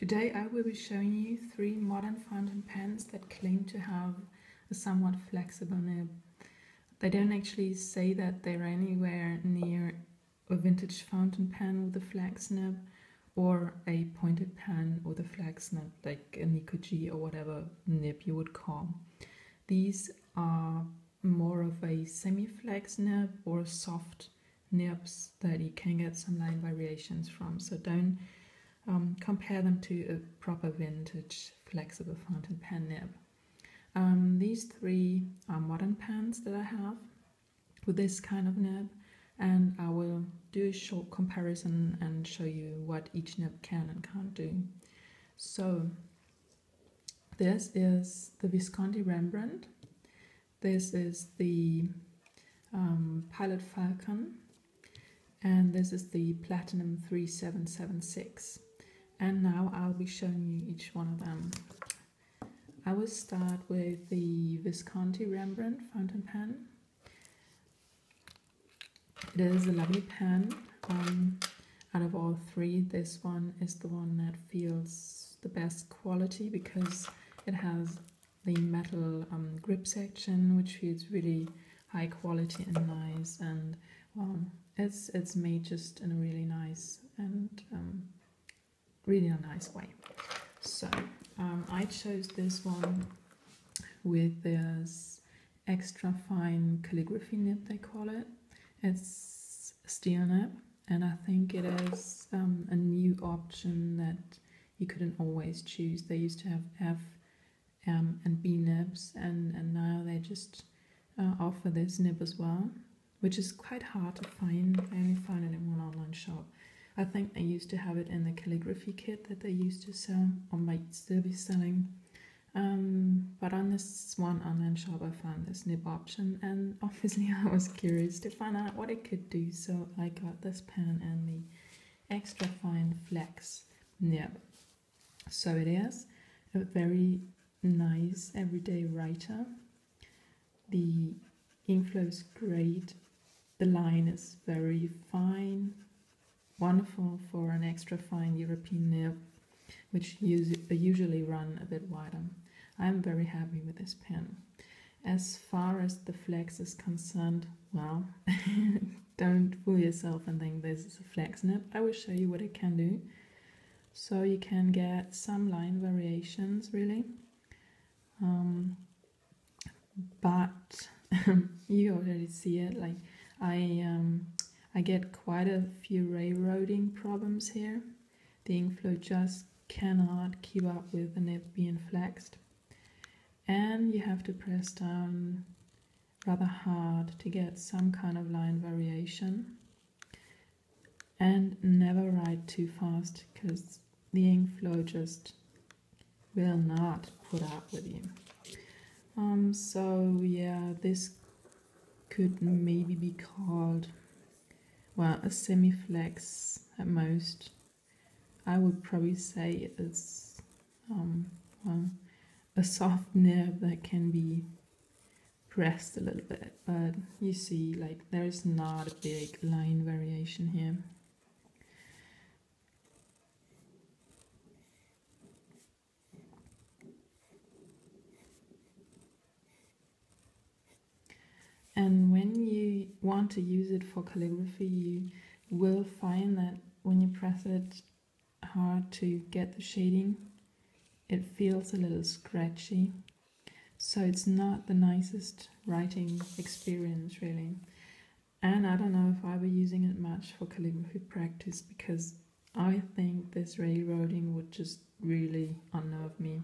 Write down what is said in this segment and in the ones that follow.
Today I will be showing you three modern fountain pens that claim to have a somewhat flexible nib. They don't actually say that they're anywhere near a vintage fountain pen with a flex nib or a pointed pen with a flex nib like a Nikko G or whatever nib you would call. These are more of a semi-flex nib or soft nibs that you can get some line variations from. So don't um, compare them to a proper vintage flexible fountain pen nib. Um, these three are modern pens that I have with this kind of nib and I will do a short comparison and show you what each nib can and can't do. So this is the Visconti Rembrandt. This is the um, Pilot Falcon and this is the Platinum 3776 and now I'll be showing you each one of them. I will start with the Visconti Rembrandt fountain pen. It is a lovely pen. Um, out of all three, this one is the one that feels the best quality because it has the metal um, grip section, which feels really high quality and nice. And well, it's it's made just in a really nice and um, really a nice way. So um, I chose this one with this extra fine calligraphy nib, they call it. It's steel nib, and I think it is um, a new option that you couldn't always choose. They used to have F um, and B nibs, and, and now they just uh, offer this nib as well, which is quite hard to find. I only found it in one online shop. I think they used to have it in the calligraphy kit that they used to sell or might still be selling. Um, but on this one online shop, I found this nib option, and obviously, I was curious to find out what it could do. So, I got this pen and the extra fine flex nib. So, it is a very nice everyday writer. The ink flow is great, the line is very fine, wonderful for an extra fine European nib, which usually run a bit wider. I'm very happy with this pen. As far as the flex is concerned, well, don't fool yourself and think this is a flex nib. I will show you what it can do. So you can get some line variations really. Um, but you already see it like I um, I get quite a few railroading problems here. The ink flow just cannot keep up with the nib being flexed. And you have to press down rather hard to get some kind of line variation. And never write too fast because the ink flow just will not put up with you. Um, so yeah, this could maybe be called well, a semi-flex at most. I would probably say it's um, well, a soft nib that can be pressed a little bit, but you see, like, there is not a big line variation here. And want to use it for calligraphy, you will find that when you press it hard to get the shading, it feels a little scratchy. So it's not the nicest writing experience really. And I don't know if I were using it much for calligraphy practice because I think this railroading would just really unnerve me.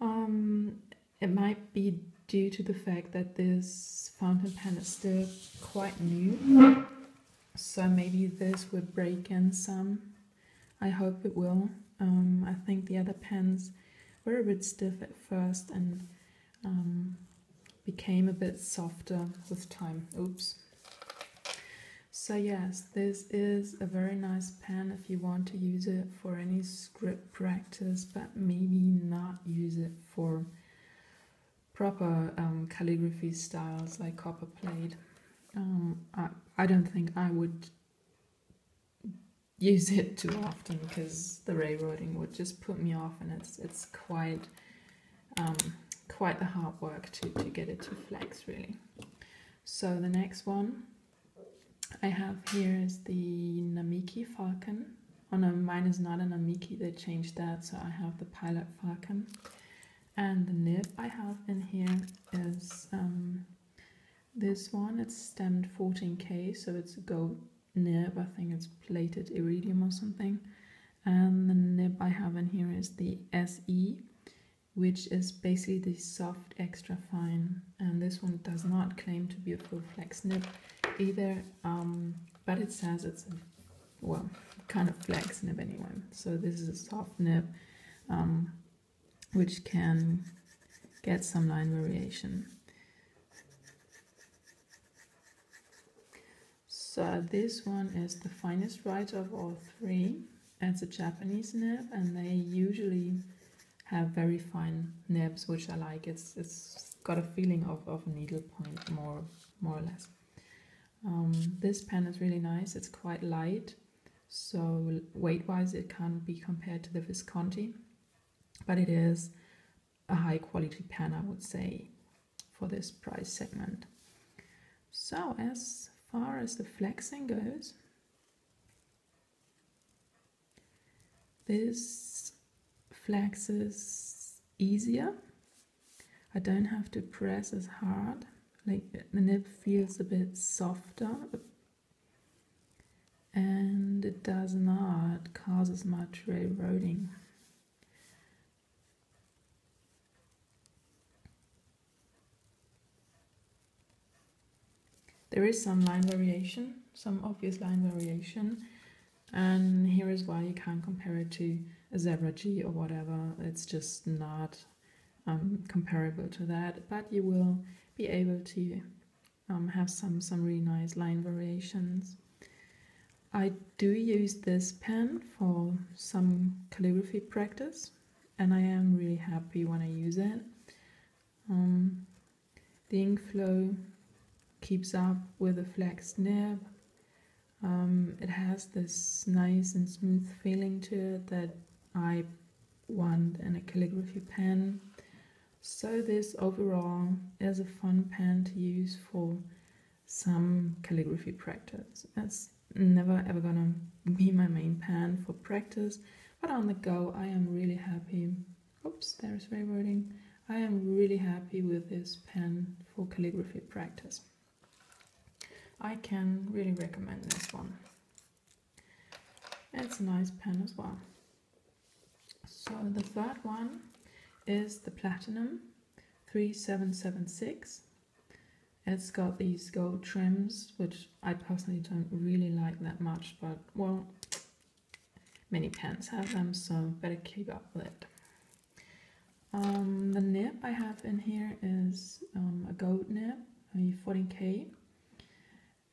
Um, it might be due to the fact that this fountain pen is still quite new. So maybe this will break in some. I hope it will. Um, I think the other pens were a bit stiff at first and um, became a bit softer with time. Oops. So yes, this is a very nice pen if you want to use it for any script practice, but maybe not use it for proper um, calligraphy styles like copperplate. Um, I, I don't think I would use it too often because the railroading would just put me off and it's it's quite um, quite the hard work to, to get it to flex really. So the next one I have here is the Namiki Falcon. Oh no, mine is not a Namiki, they changed that, so I have the Pilot Falcon. And the nib I have in here is um, this one, it's stemmed 14k, so it's a gold nib, I think it's plated iridium or something. And the nib I have in here is the SE, which is basically the soft extra fine. And this one does not claim to be a full flex nib either, um, but it says it's a, well, kind of flex nib anyway. So this is a soft nib, um, which can get some line variation. So this one is the finest writer of all three. It's a Japanese nib and they usually have very fine nibs, which I like. It's it's got a feeling of, of a needle point more more or less. Um, this pen is really nice. It's quite light, so weight-wise it can't be compared to the Visconti, but it is a high quality pen, I would say, for this price segment. So as far as the flexing goes, this flexes easier. I don't have to press as hard. Like the nib feels a bit softer and it does not cause as much railroading. There is some line variation, some obvious line variation, and here is why you can't compare it to a Zebra G or whatever. It's just not um, comparable to that, but you will be able to um, have some, some really nice line variations. I do use this pen for some calligraphy practice and I am really happy when I use it. Um, the ink flow keeps up with a flex nib. Um, it has this nice and smooth feeling to it that I want in a calligraphy pen. So this overall is a fun pen to use for some calligraphy practice. It's never ever gonna be my main pen for practice, but on the go I am really happy. Oops, there's railroading. I am really happy with this pen for calligraphy practice. I can really recommend this one. It's a nice pen as well. So the third one is the Platinum 3776. It's got these gold trims, which I personally don't really like that much, but well, many pens have them, so better keep up with it. Um, the nib I have in here is um, a gold nib, a 14K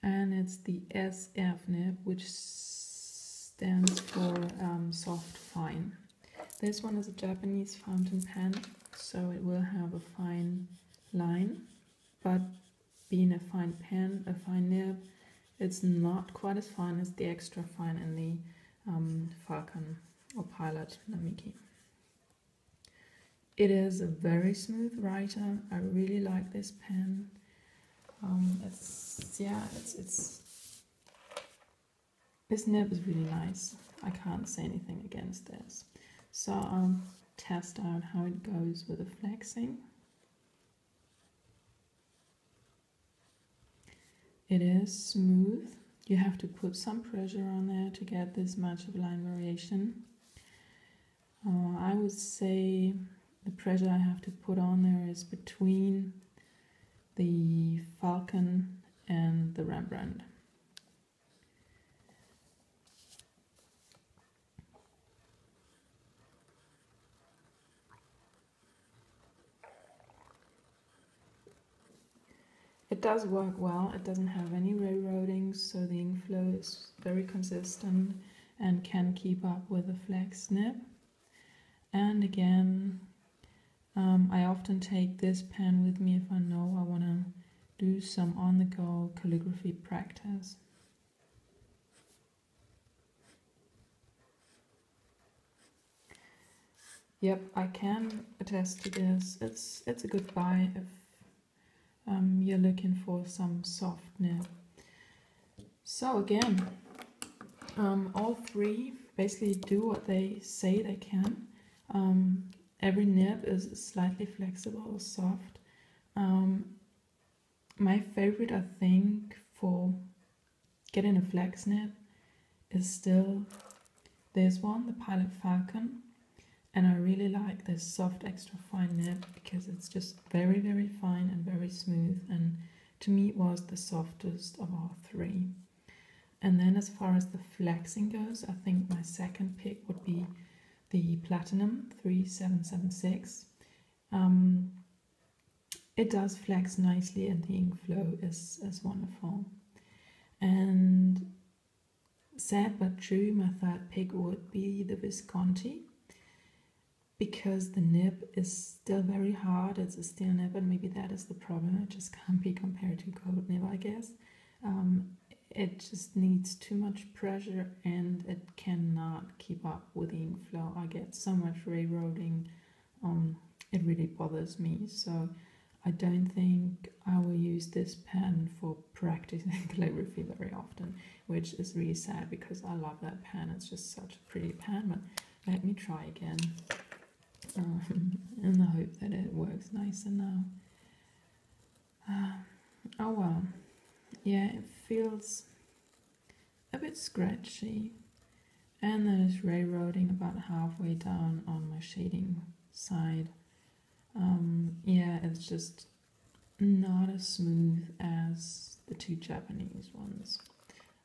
and it's the SF nib which stands for um, soft fine. This one is a Japanese fountain pen so it will have a fine line but being a fine pen, a fine nib, it's not quite as fine as the extra fine in the um, Falcon or Pilot Namiki. It is a very smooth writer. I really like this pen. Um, it's yeah, it's it's this nib is really nice. I can't say anything against this. So I'll um, test out how it goes with the flexing. It is smooth. You have to put some pressure on there to get this much of line variation. Uh, I would say the pressure I have to put on there is between the Falcon and the Rembrandt. It does work well, it doesn't have any railroading, so the ink flow is very consistent and can keep up with the flex nib. And again, um, I often take this pen with me if I know I want to do some on-the-go calligraphy practice. Yep, I can attest to this. It's it's a good buy if um, you're looking for some soft nib. So again, um, all three basically do what they say they can. Um, every nib is slightly flexible or soft. Um, my favorite, I think, for getting a flex nib is still this one, the Pilot Falcon. And I really like this soft extra fine nib because it's just very, very fine and very smooth. And to me, it was the softest of all three. And then as far as the flexing goes, I think my second pick would be the Platinum 3776. Um, it does flex nicely and the ink flow is, is wonderful. And sad but true, my third pick would be the Visconti because the nib is still very hard. It's a steel nib, and maybe that is the problem. It just can't be compared to gold nib, I guess. Um, it just needs too much pressure and it cannot keep up with the ink flow. I get so much railroading. Um, it really bothers me. So I don't think I will use this pen for practicing calligraphy very often, which is really sad because I love that pen. It's just such a pretty pen, but let me try again um, in the hope that it works nicer now. Uh, oh well, yeah, feels a bit scratchy and then it's railroading about halfway down on my shading side. Um, yeah, it's just not as smooth as the two Japanese ones.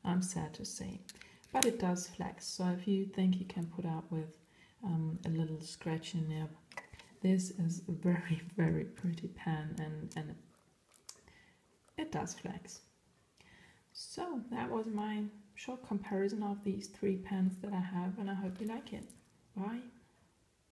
I'm sad to say, but it does flex. So if you think you can put up with um, a little scratchy nib, this is a very very pretty pen and and it does flex. So that was my short comparison of these three pens that I have and I hope you like it. Bye.